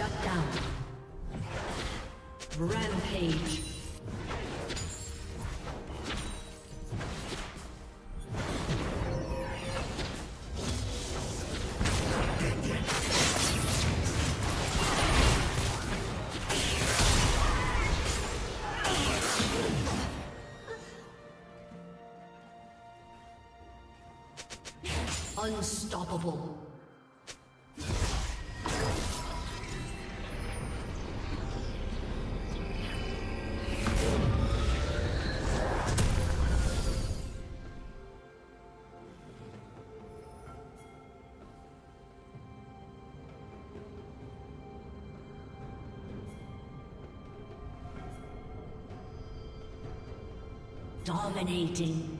Shut down. Rampage. Dominating.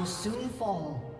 Will soon fall.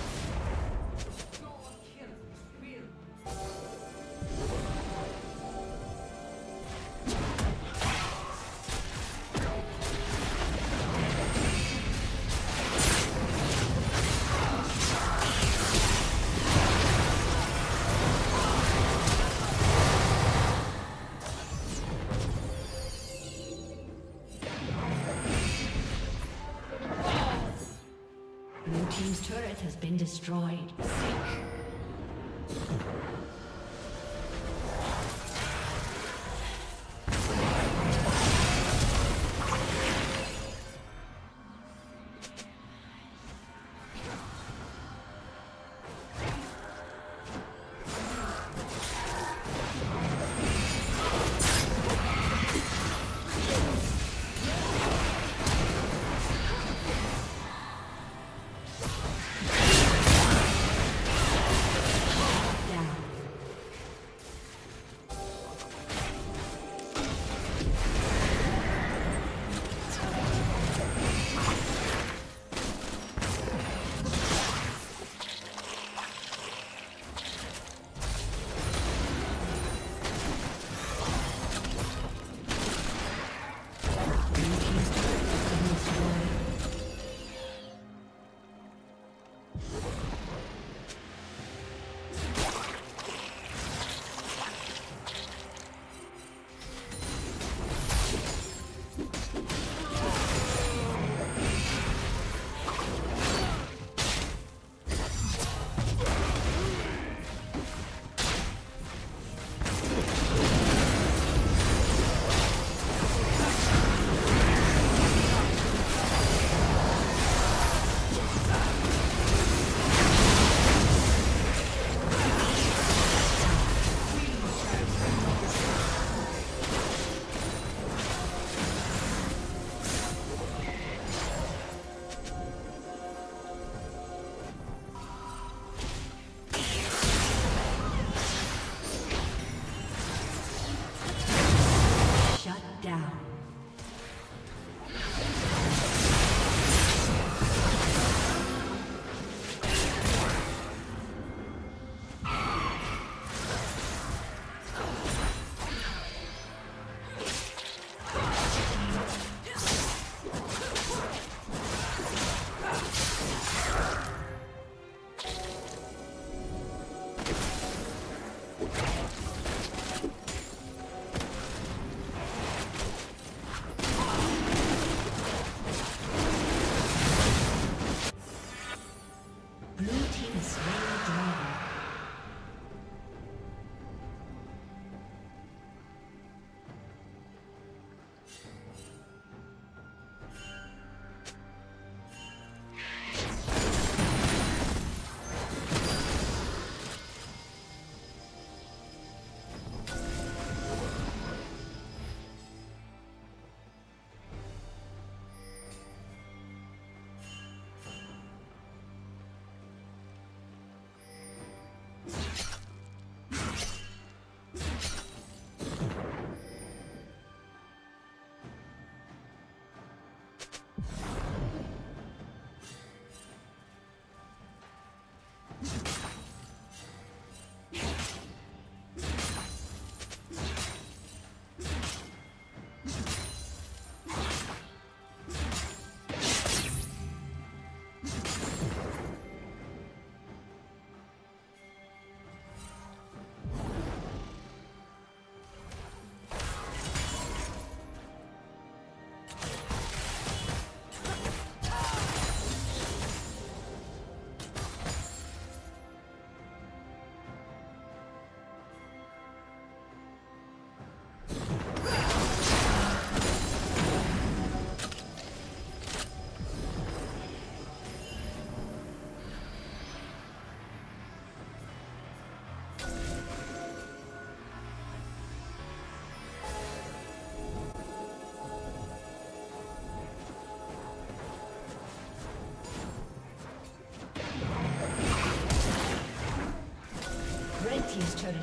Been destroyed.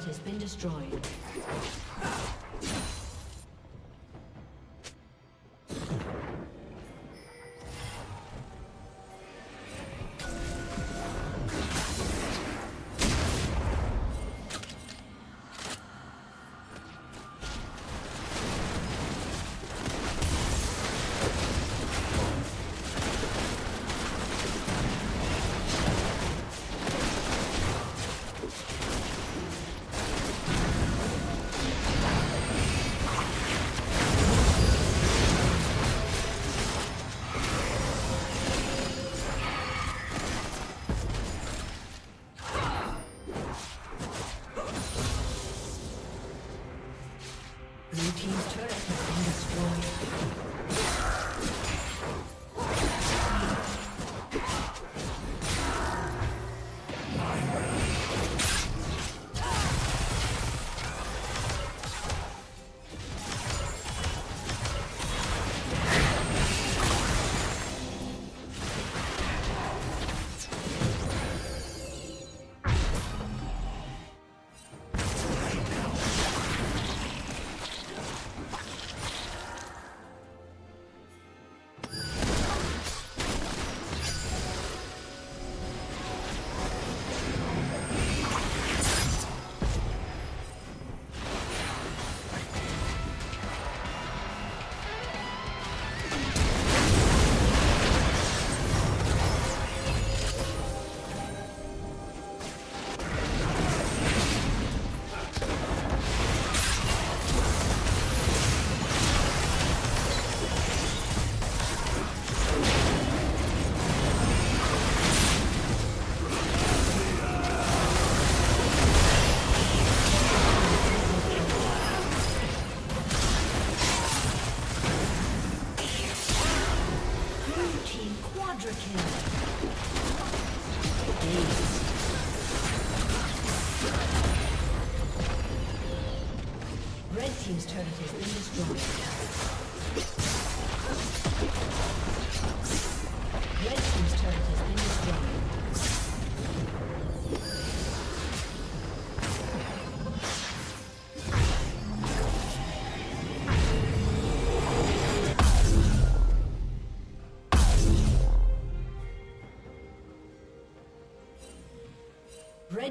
has been destroyed.